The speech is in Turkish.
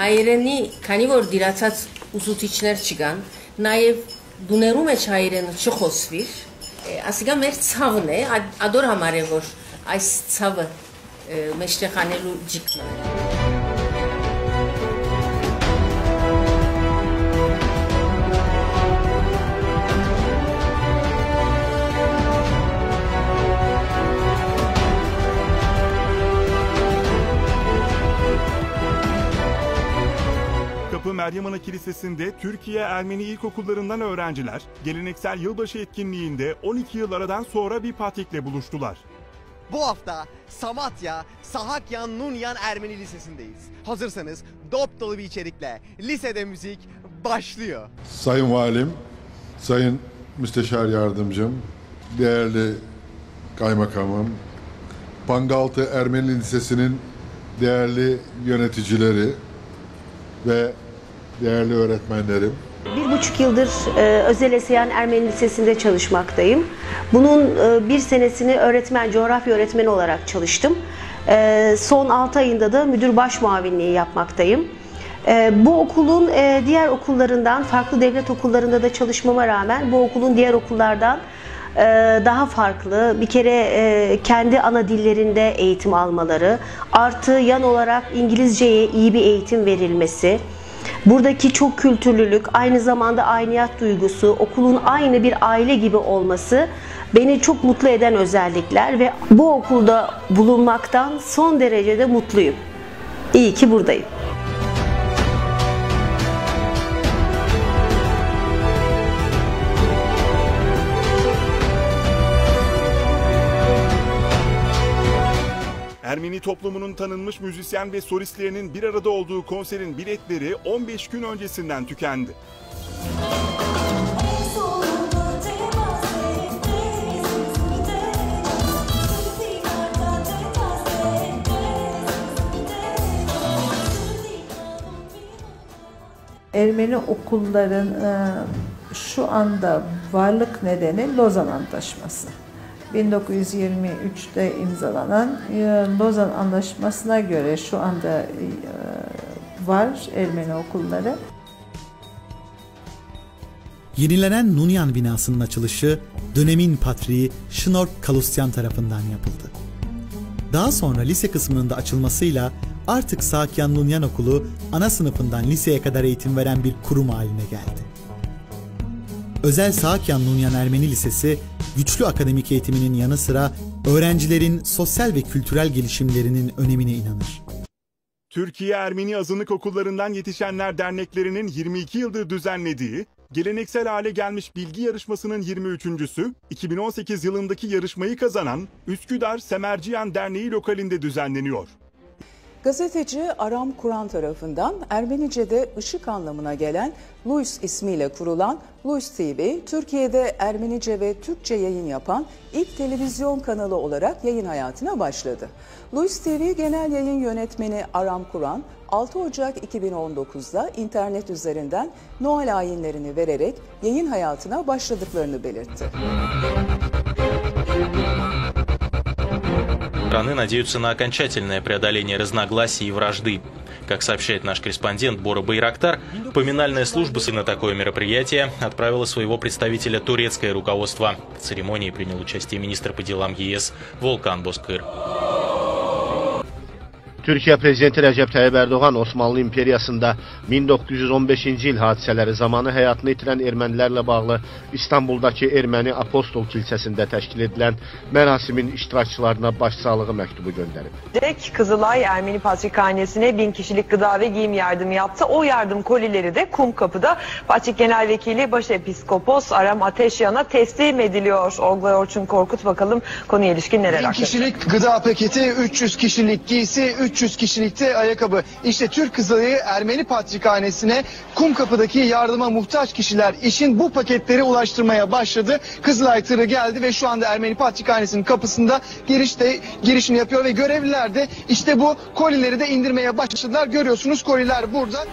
հայերենի, քանի որ դիրացած ուսուցիչներ չկան, նաև բուներու մեջ հայերենը չխոսվիր, ասիկա մեր ցավն է, ադոր համար է որ այս ցավը մեջտեղ անելու ջիկն Meryem Ana Kilisesi'nde Türkiye Ermeni ilkokullarından öğrenciler geleneksel yılbaşı etkinliğinde 12 yıl aradan sonra bir patrikle buluştular. Bu hafta Samatya Sahakyan Nunyan Ermeni Lisesi'ndeyiz. Hazırsanız dop dolu bir içerikle lisede müzik başlıyor. Sayın Valim, Sayın Müsteşar Yardımcım, değerli Kaymakamım, Pangaltı Ermeni Lisesi'nin değerli yöneticileri ve değerli öğretmenlerim, Bir buçuk yıldır e, Özel Eseyan Ermeni Lisesi'nde çalışmaktayım. Bunun e, bir senesini öğretmen, coğrafya öğretmeni olarak çalıştım. E, son 6 ayında da müdür baş muavinliği yapmaktayım. E, bu okulun e, diğer okullarından, farklı devlet okullarında da çalışmama rağmen bu okulun diğer okullardan e, daha farklı. Bir kere e, kendi ana dillerinde eğitim almaları, artı yan olarak İngilizceye iyi bir eğitim verilmesi, Buradaki çok kültürlülük, aynı zamanda ayniyat duygusu, okulun aynı bir aile gibi olması beni çok mutlu eden özellikler ve bu okulda bulunmaktan son derecede mutluyum. İyi ki buradayım. Ermeni toplumunun tanınmış müzisyen ve solistlerinin bir arada olduğu konserin biletleri 15 gün öncesinden tükendi. Ermeni okulların e, şu anda varlık nedeni Lozan Antlaşması. 1923'te imzalanan e, Lozan Anlaşması'na göre şu anda e, var Ermeni okulları. Yenilenen Nunyan binasının açılışı dönemin patriği Şnork Kalusyan tarafından yapıldı. Daha sonra lise kısmının da açılmasıyla artık Sakyan Nunyan Okulu ana sınıfından liseye kadar eğitim veren bir kurum haline geldi. Özel Sakyan Nunyan Ermeni Lisesi, güçlü akademik eğitiminin yanı sıra öğrencilerin sosyal ve kültürel gelişimlerinin önemine inanır. Türkiye Ermeni Azınlık Okullarından Yetişenler Derneklerinin 22 yıldır düzenlediği geleneksel hale gelmiş bilgi yarışmasının 23.sü 2018 yılındaki yarışmayı kazanan Üsküdar Semerciyen Derneği lokalinde düzenleniyor. Gazeteci Aram Kur'an tarafından Ermenice'de ışık anlamına gelen Luis ismiyle kurulan Luis TV, Türkiye'de Ermenice ve Türkçe yayın yapan ilk televizyon kanalı olarak yayın hayatına başladı. Luis TV Genel Yayın Yönetmeni Aram Kur'an, 6 Ocak 2019'da internet üzerinden Noel ayinlerini vererek yayın hayatına başladıklarını belirtti. Страны надеются на окончательное преодоление разногласий и вражды. Как сообщает наш корреспондент Бора Байрактар, поминальная служба на такое мероприятие отправила своего представителя турецкое руководство. В церемонии принял участие министр по делам ЕС Волкан Боскыр. Türkiye Prezidenti Recep Tayyip Erdoğan Osmanlı İmperiyasında 1915-ci il hadisələri zamanı həyatını itirən ermənilərlə bağlı İstanbuldakı Erməni Apostol Kilsəsində təşkil edilən mərasimin iştirakçılarına başsağlığı məktubu göndərib. Dek Kızılay Ermeni Patrikhanesi'ne bin kişilik gıda ve giyim yardımı yaptı. O yardım kolileri de Kumkapı'da Patrik Genel Vekili Başepiskopos Aram Ateşyan'a teslim ediliyor. Olgay Orçun Korkut bakalım konuya ilişkin neler 1000 aktaracak? kişilik gıda paketi, 300 kişilik giysi, 300 kişilikte ayakkabı. İşte Türk Kızılayı Ermeni Patrikhanesi'ne Kumkapı'daki yardıma muhtaç kişiler işin bu paketleri ulaştırmaya başladı. Kızılay tırı geldi ve şu anda Ermeni Patrikhanesi'nin kapısında girişte girişini yapıyor ve görevliler de işte bu kolileri de indirmeye başladılar. Görüyorsunuz koliler burada.